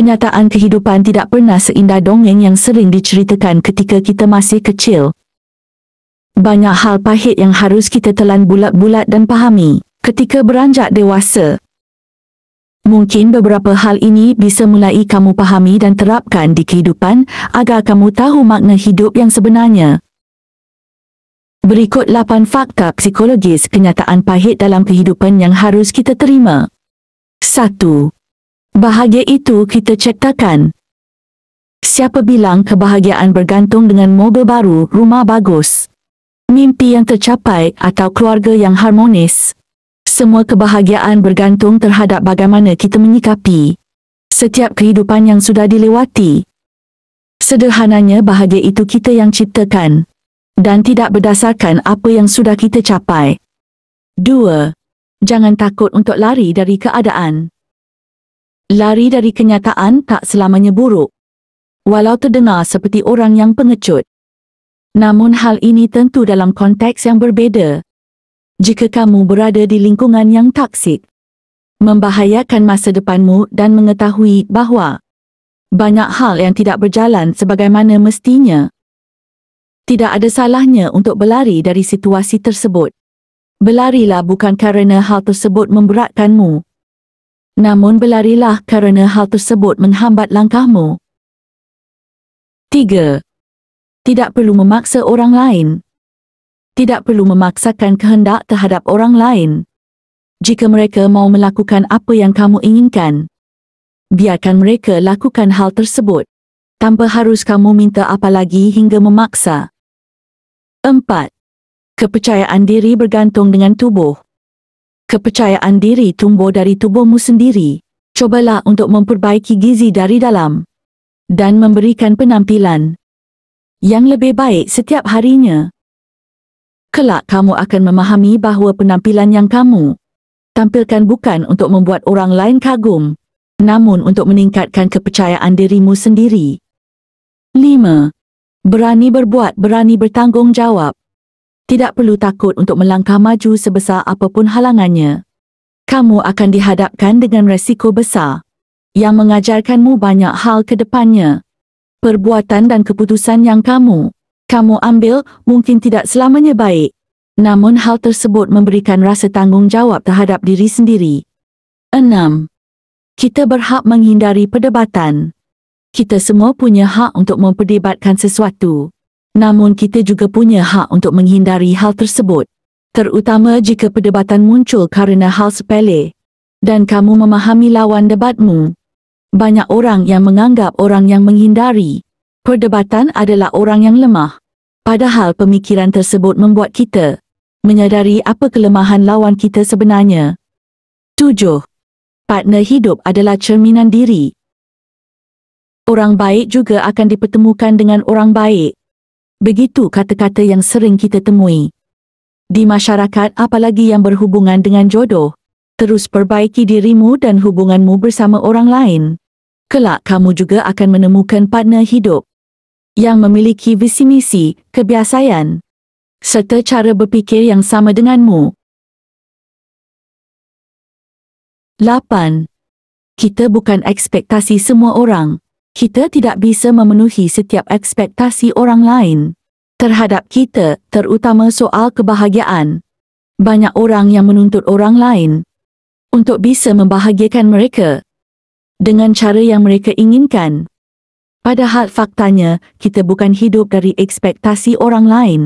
Kenyataan kehidupan tidak pernah seindah dongeng yang sering diceritakan ketika kita masih kecil. Banyak hal pahit yang harus kita telan bulat-bulat dan pahami ketika beranjak dewasa. Mungkin beberapa hal ini bisa mulai kamu pahami dan terapkan di kehidupan agar kamu tahu makna hidup yang sebenarnya. Berikut 8 fakta psikologis kenyataan pahit dalam kehidupan yang harus kita terima. 1. Bahagia itu kita ciptakan. Siapa bilang kebahagiaan bergantung dengan mobil baru, rumah bagus, mimpi yang tercapai atau keluarga yang harmonis? Semua kebahagiaan bergantung terhadap bagaimana kita menyikapi setiap kehidupan yang sudah dilewati. Sederhananya bahagia itu kita yang ciptakan dan tidak berdasarkan apa yang sudah kita capai. 2. Jangan takut untuk lari dari keadaan. Lari dari kenyataan tak selamanya buruk. Walau terdengar seperti orang yang pengecut. Namun hal ini tentu dalam konteks yang berbeza. Jika kamu berada di lingkungan yang taksik, membahayakan masa depanmu dan mengetahui bahawa banyak hal yang tidak berjalan sebagaimana mestinya. Tidak ada salahnya untuk berlari dari situasi tersebut. Berlarilah bukan kerana hal tersebut memberatkanmu, namun berlarilah kerana hal tersebut menghambat langkahmu. 3. Tidak perlu memaksa orang lain. Tidak perlu memaksakan kehendak terhadap orang lain. Jika mereka mau melakukan apa yang kamu inginkan, biarkan mereka lakukan hal tersebut tanpa harus kamu minta apa lagi hingga memaksa. 4. Kepercayaan diri bergantung dengan tubuh kepercayaan diri tumbuh dari tubuhmu sendiri. Cobalah untuk memperbaiki gizi dari dalam dan memberikan penampilan yang lebih baik setiap harinya. Kelak kamu akan memahami bahawa penampilan yang kamu tampilkan bukan untuk membuat orang lain kagum, namun untuk meningkatkan kepercayaan dirimu sendiri. 5. Berani berbuat, berani bertanggungjawab tidak perlu takut untuk melangkah maju sebesar apapun halangannya. Kamu akan dihadapkan dengan resiko besar yang mengajarkanmu banyak hal ke depannya. Perbuatan dan keputusan yang kamu kamu ambil mungkin tidak selamanya baik, namun hal tersebut memberikan rasa tanggungjawab terhadap diri sendiri. 6. Kita berhak menghindari perdebatan. Kita semua punya hak untuk memperdebatkan sesuatu. Namun kita juga punya hak untuk menghindari hal tersebut, terutama jika perdebatan muncul kerana hal sepele dan kamu memahami lawan debatmu. Banyak orang yang menganggap orang yang menghindari perdebatan adalah orang yang lemah, padahal pemikiran tersebut membuat kita menyadari apa kelemahan lawan kita sebenarnya. 7. Partner hidup adalah cerminan diri. Orang baik juga akan dipertemukan dengan orang baik. Begitu kata-kata yang sering kita temui. Di masyarakat apalagi yang berhubungan dengan jodoh, terus perbaiki dirimu dan hubunganmu bersama orang lain. Kelak kamu juga akan menemukan partner hidup yang memiliki visi misi, kebiasaan, serta cara berfikir yang sama denganmu. 8. Kita bukan ekspektasi semua orang kita tidak bisa memenuhi setiap ekspektasi orang lain terhadap kita, terutama soal kebahagiaan. Banyak orang yang menuntut orang lain untuk bisa membahagiakan mereka dengan cara yang mereka inginkan. Padahal faktanya, kita bukan hidup dari ekspektasi orang lain.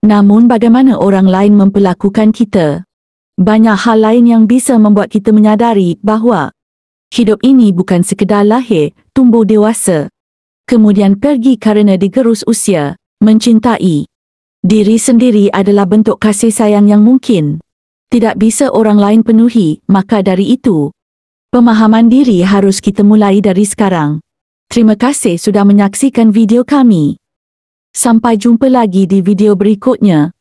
Namun bagaimana orang lain memperlakukan kita? Banyak hal lain yang bisa membuat kita menyadari bahawa hidup ini bukan sekedar lahir, tumbuh dewasa, kemudian pergi kerana digerus usia, mencintai. Diri sendiri adalah bentuk kasih sayang yang mungkin. Tidak bisa orang lain penuhi, maka dari itu, pemahaman diri harus kita mulai dari sekarang. Terima kasih sudah menyaksikan video kami. Sampai jumpa lagi di video berikutnya.